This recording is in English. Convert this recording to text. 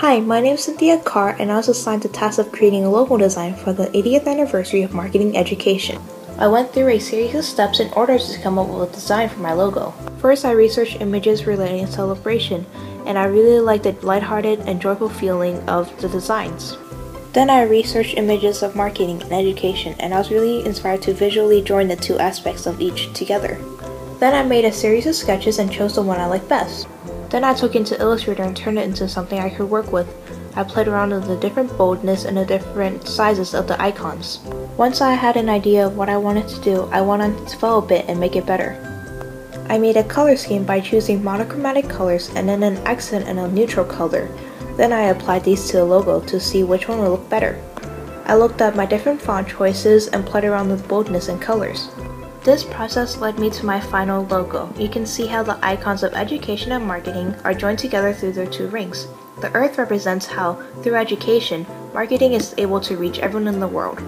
Hi, my name is Cynthia Carr, and I was assigned the task of creating a logo design for the 80th anniversary of marketing education. I went through a series of steps in order to come up with a design for my logo. First, I researched images relating to celebration, and I really liked the lighthearted and joyful feeling of the designs. Then I researched images of marketing and education, and I was really inspired to visually join the two aspects of each together. Then I made a series of sketches and chose the one I liked best. Then I took it into Illustrator and turned it into something I could work with. I played around with the different boldness and the different sizes of the icons. Once I had an idea of what I wanted to do, I went on to develop it and make it better. I made a color scheme by choosing monochromatic colors and then an accent and a neutral color. Then I applied these to the logo to see which one would look better. I looked at my different font choices and played around with boldness and colors. This process led me to my final logo. You can see how the icons of education and marketing are joined together through their two rings. The earth represents how, through education, marketing is able to reach everyone in the world.